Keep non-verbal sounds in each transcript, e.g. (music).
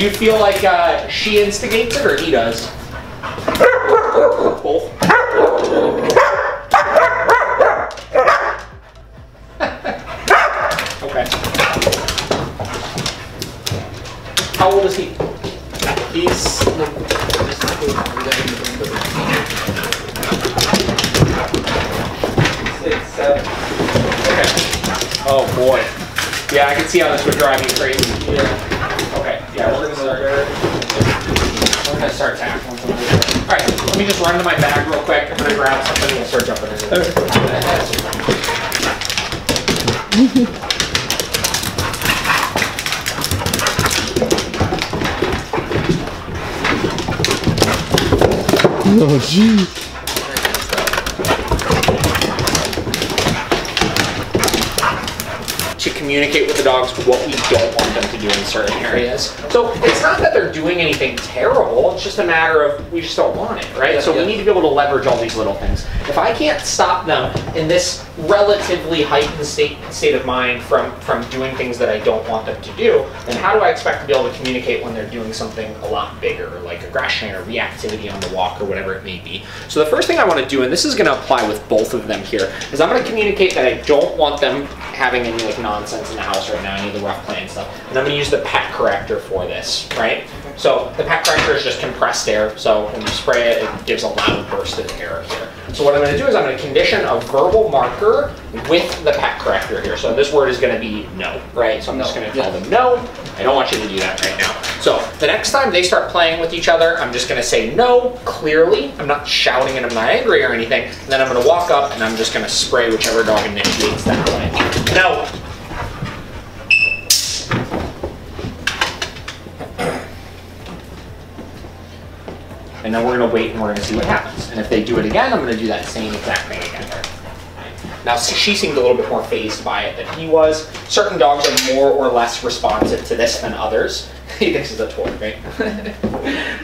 Do you feel like uh, she instigates it or he does? Both. okay. How old is he? He's six, seven. Okay. Oh boy. Yeah, I can see how this would drive you crazy. Yeah. Okay. Yeah, we're gonna start. We're gonna start tackling some of this. All right. Let me just run to my bag real quick. I'm gonna grab something and we'll start jumping into this. Oh, jeez. Communicate with the dogs what we don't want them to do in certain areas. So it's not that they're doing anything terrible, it's just a matter of we just don't want it, right? so we need to be able to leverage all these little things. If I can't stop them in this relatively heightened state, state of mind from, from doing things that I don't want them to do, then how do I expect to be able to communicate when they're doing something a lot bigger, like aggression or reactivity on the walk or whatever it may be? So the first thing I want to do, and this is going to apply with both of them here, is I'm going to communicate that I don't want them having any like nonsense in the house right now, I need the rough play and stuff. And I'm going to use the pet corrector for this, right? So the pet corrector is just compressed air. So when you spray it, it gives a loud burst of air here. So what I'm going to do is I'm going to condition a verbal marker with the pet corrector here. So this word is going to be no, right? So I'm just going to tell them no. I don't want you to do that right now. So the next time they start playing with each other, I'm just going to say no clearly. I'm not shouting and I'm not angry or anything. And then I'm going to walk up and I'm just going to spray whichever dog initiates that way. No. And then we're going to wait and we're going to see what happens. And if they do it again, I'm going to do that same exact thing again. Now, she seemed a little bit more fazed by it than he was. Certain dogs are more or less responsive to this than others. (laughs) he thinks it's a toy, right?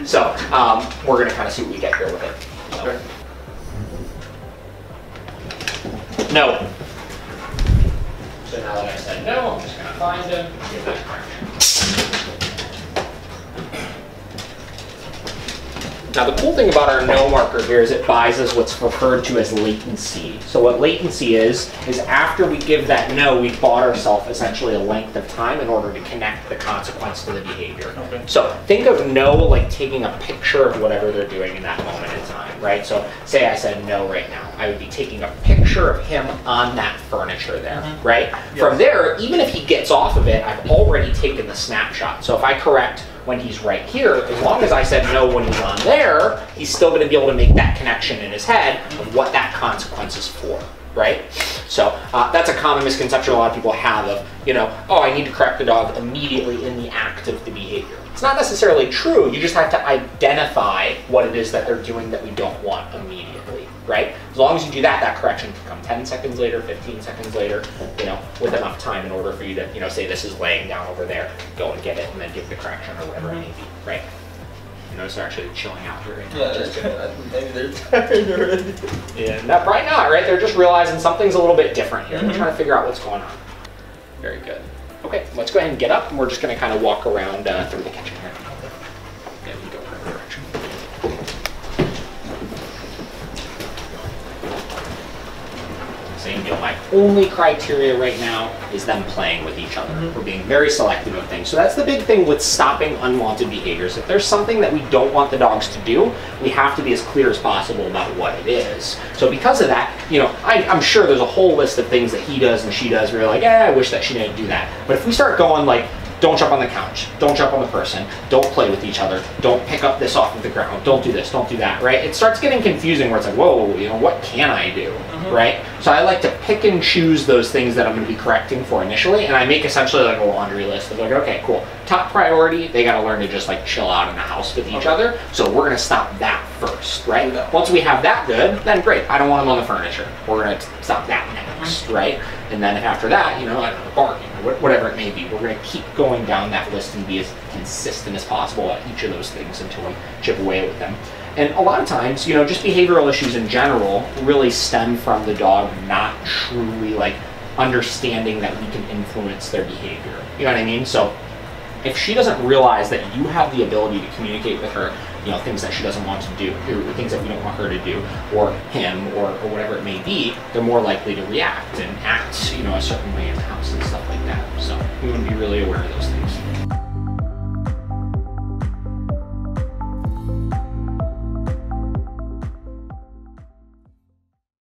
(laughs) so, um, we're going to kind of see what we get here with it. So. No. So now that I said no, I'm just going to find him, Now the cool thing about our no marker here is it buys us what's referred to as latency. So what latency is, is after we give that no, we bought ourselves essentially a length of time in order to connect the consequence to the behavior. Okay. So think of no like taking a picture of whatever they're doing in that moment in time, right? So say I said no right now, I would be taking a picture of him on that furniture there, mm-hmm. right? From there, even if he gets off of it, I've already taken the snapshot. So if I correct when he's right here, as long as I said no when he's on there, he's still going to be able to make that connection in his head of what that consequence is for, right? So uh, that's a common misconception a lot of people have of, you know, oh, I need to correct the dog immediately in the act of the behavior. It's not necessarily true. You just have to identify what it is that they're doing that we don't want immediately, right? As long as you do that, that correction can come 10 seconds later, 15 seconds later, you know, with enough time in order for you to, you know, say this is laying down over there, go and get it, and then give the correction or whatever it may be, right? You notice they're actually chilling out here right now. Yeah, which is that's good. good. Maybe they're (laughs) tired already. Yeah, no, probably not, right? They're just realizing something's a little bit different here. They're Mhm. trying to figure out what's going on. Very good. Okay, let's go ahead and get up, and we're just going to kind of walk around uh, through the kitchen here. Yeah, we go in that direction. Same deal. My only criteria right now is them playing with each other. Mm-hmm. We're being very selective of things. So that's the big thing with stopping unwanted behaviors. If there's something that we don't want the dogs to do, we have to be as clear as possible about what it is. So because of that, you know, I, I'm sure there's a whole list of things that he does and she does where you're like, yeah, I wish that she didn't do that. But if we start going like, don't jump on the couch, don't jump on the person, don't play with each other, don't pick up this off of the ground, don't do this, don't do that, right? It starts getting confusing where it's like, whoa, you know, what can I do, mm-hmm. right? So I like to pick and choose those things that I'm going to be correcting for initially, and I make essentially like a laundry list of like, okay, cool, top priority, they got to learn to just like chill out in the house with each Okay. other, so we're going to stop that first, right? Once we have that good, then great, I don't want them on the furniture, we're going to stop that next, right? And then after that, you know, I don't know, barking or whatever it may be, we're going to keep going down that list and be as consistent as possible at each of those things until we chip away with them. And a lot of times, you know, just behavioral issues in general really stem from the dog not truly like understanding that we can influence their behavior. You know what I mean? So if she doesn't realize that you have the ability to communicate with her, you know, things that she doesn't want to do, or things that we don't want her to do, or him, or, or whatever it may be, they're more likely to react and act, you know, a certain way in the house and stuff like that. So we want to be really aware of those things.